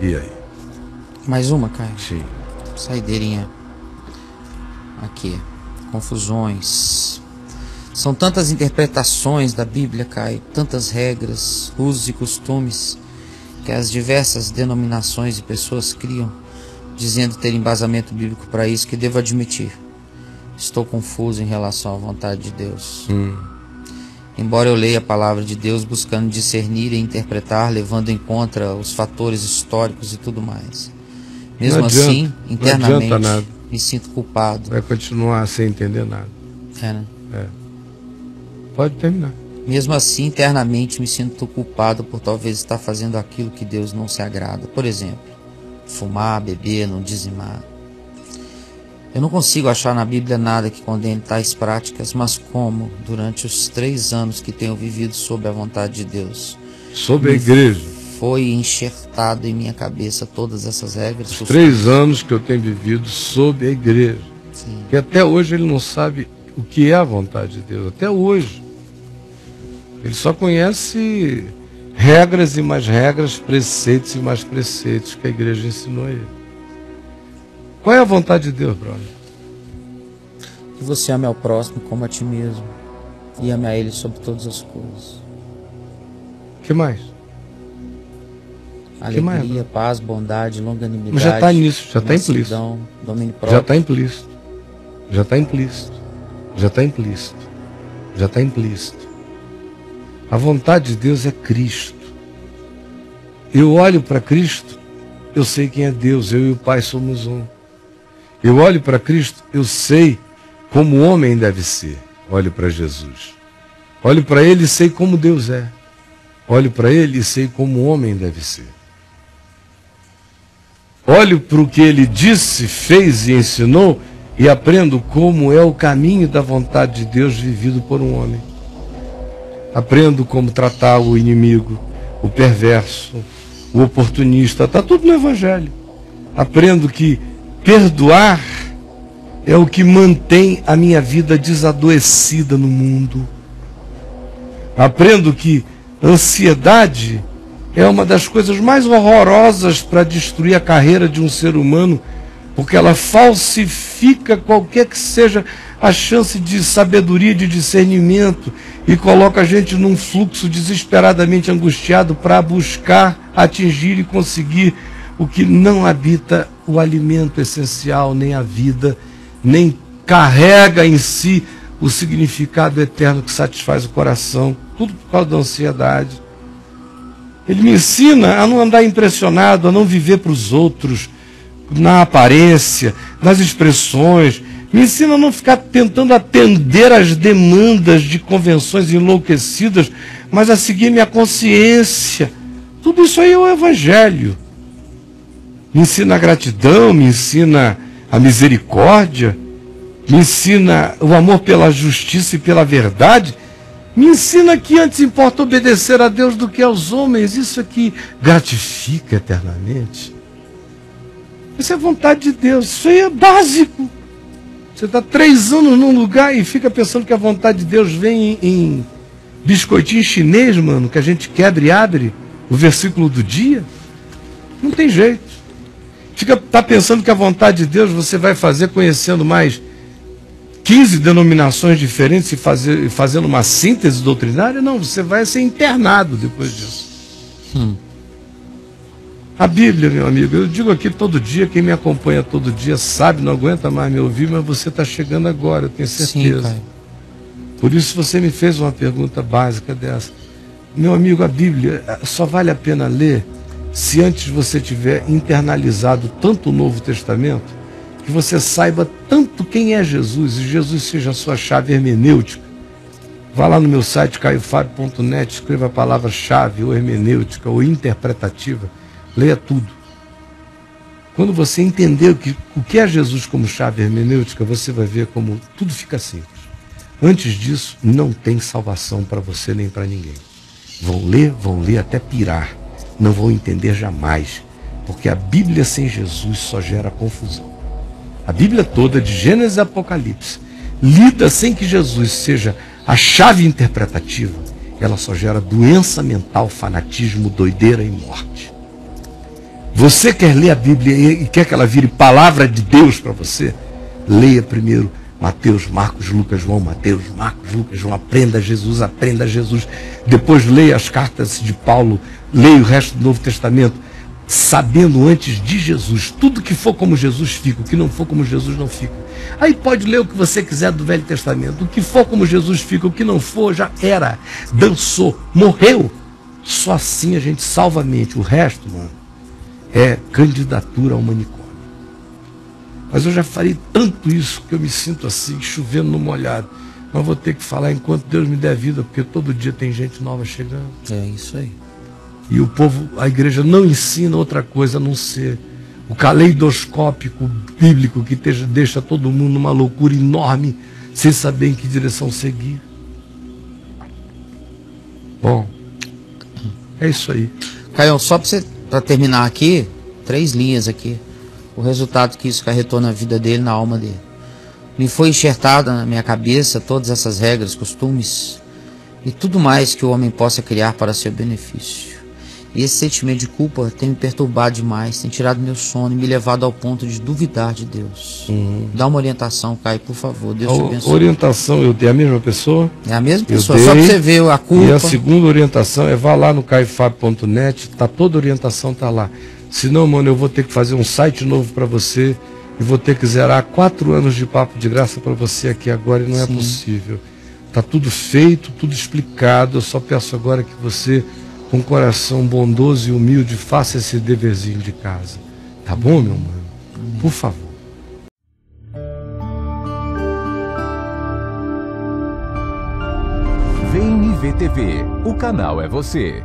E aí? Mais uma, Caio. Sim. Saideirinha. Aqui. Confusões. São tantas interpretações da Bíblia, Caio, tantas regras, usos e costumes que as diversas denominações e pessoas criam, dizendo ter embasamento bíblico para isso, que devo admitir. Estou confuso em relação à vontade de Deus. Hum. Embora eu leia a palavra de Deus buscando discernir e interpretar, levando em conta os fatores históricos e tudo mais. Mesmo adianta, assim, internamente, me sinto culpado. Vai continuar sem entender nada. É, né? Pode terminar. Mesmo assim, internamente me sinto culpado por talvez estar fazendo aquilo que Deus não se agrada. Por exemplo, fumar, beber, não dizimar. Eu não consigo achar na Bíblia nada que condene tais práticas, mas como, durante os três anos que tenho vivido sob a vontade de Deus, Sobre a igreja. foi enxertado em minha cabeça todas essas regras. Os três anos que eu tenho vivido sob a igreja. Sim. Que até hoje ele não sabe o que é a vontade de Deus. Até hoje. Ele só conhece regras e mais regras, preceitos e mais preceitos que a igreja ensinou a ele. Qual é a vontade de Deus, brother? Que você ame ao próximo como a ti mesmo e ame a ele sobre todas as coisas. O que mais? Que mais, Alegria, paz, bondade, longanimidade. Mas já está nisso, já está implícito. Domínio Já próprio. está implícito. Já está implícito. Já está implícito. Já está implícito. A vontade de Deus é Cristo. Eu olho para Cristo, eu sei quem é Deus, eu e o Pai somos um. Eu olho para Cristo, eu sei como o homem deve ser. Olho para Jesus. Olho para ele e sei como Deus é. Olho para ele e sei como o homem deve ser. Olho para o que ele disse, fez e ensinou e aprendo como é o caminho da vontade de Deus vivido por um homem. Aprendo como tratar o inimigo, o perverso, o oportunista, está tudo no Evangelho. Aprendo que perdoar é o que mantém a minha vida desadoecida no mundo. Aprendo que ansiedade é uma das coisas mais horrorosas para destruir a carreira de um ser humano, porque ela falsifica qualquer que seja a chance de sabedoria, de discernimento e coloca a gente num fluxo desesperadamente angustiado para buscar atingir e conseguir o que não habita o alimento essencial, nem a vida, nem carrega em si o significado eterno que satisfaz o coração, tudo por causa da ansiedade. Ele me ensina a não andar impressionado, a não viver para os outros, na aparência, nas expressões. Me ensina a não ficar tentando atender às demandas de convenções enlouquecidas, mas a seguir minha consciência. Tudo isso aí é o Evangelho. Me ensina a gratidão, me ensina a misericórdia, me ensina o amor pela justiça e pela verdade. Me ensina que antes importa obedecer a Deus do que aos homens. Isso aqui gratifica eternamente. Isso é vontade de Deus. Isso aí é básico. Você está três anos num lugar e fica pensando que a vontade de Deus vem em, em biscoitinho chinês, mano, que a gente quebra e abre o versículo do dia. Não tem jeito. Fica tá pensando que a vontade de Deus você vai fazer conhecendo mais 15 denominações diferentes e fazer, fazendo uma síntese doutrinária? Não, você vai ser internado depois disso. A Bíblia, meu amigo, eu digo aqui todo dia, quem me acompanha todo dia sabe, não aguenta mais me ouvir, mas você está chegando agora, eu tenho Sim, certeza. Caio. Por isso você me fez uma pergunta básica dessa. Meu amigo, a Bíblia só vale a pena ler se antes você tiver internalizado tanto o Novo Testamento, que você saiba tanto quem é Jesus e Jesus seja a sua chave hermenêutica. Vá lá no meu site caiofábio.net, escreva a palavra-chave, ou hermenêutica, ou interpretativa, leia tudo. Quando você entender que, o que é Jesus como chave hermenêutica, você vai ver como tudo fica simples. Antes disso, não tem salvação para você nem para ninguém. Vão ler, vão ler até pirar. Não vão entender jamais. Porque a Bíblia sem Jesus só gera confusão. A Bíblia toda, de Gênesis a Apocalipse, lida sem que Jesus seja a chave interpretativa, ela só gera doença mental, fanatismo, doideira e morte. Você quer ler a Bíblia e quer que ela vire palavra de Deus para você? Leia primeiro Mateus, Marcos, Lucas, João, Mateus, Marcos, Lucas, João. Aprenda Jesus, aprenda Jesus. Depois leia as cartas de Paulo, leia o resto do Novo Testamento, sabendo antes de Jesus. Tudo que for como Jesus fica, o que não for como Jesus não fica. Aí pode ler o que você quiser do Velho Testamento. O que for como Jesus fica, o que não for já era. Dançou, morreu. Só assim a gente salva a mente. O resto, mano, é candidatura ao manicômio. Mas eu já falei tanto isso que eu me sinto assim, chovendo no molhado. Mas vou ter que falar enquanto Deus me der vida, porque todo dia tem gente nova chegando. É isso aí. E o povo, a igreja não ensina outra coisa a não ser o caleidoscópico bíblico que deixa todo mundo numa loucura enorme, sem saber em que direção seguir. Bom, é isso aí. Caio, só para terminar aqui, três linhas aqui o resultado que isso carretou na vida dele, na alma dele. Me foi enxertada na minha cabeça todas essas regras, costumes e tudo mais que o homem possa criar para seu benefício. E esse sentimento de culpa tem me perturbado demais, tem tirado meu sono e me levado ao ponto de duvidar de Deus. Uhum. Dá uma orientação, Caio, por favor. Deus a te abençoe. Orientação, eu dei a mesma pessoa? É a mesma pessoa, dei, só para você ver a culpa. E a segunda orientação é vá lá no caifab.net, tá toda a orientação tá lá. Senão, mano, eu vou ter que fazer um site novo para você e vou ter que zerar quatro anos de papo de graça para você aqui agora e não é Sim. é possível. Tá tudo feito, tudo explicado. Eu só peço agora que você, com um coração bondoso e humilde, faça esse deverzinho de casa. Tá bom, meu mano? Por favor. Vem IVTV, o canal é você.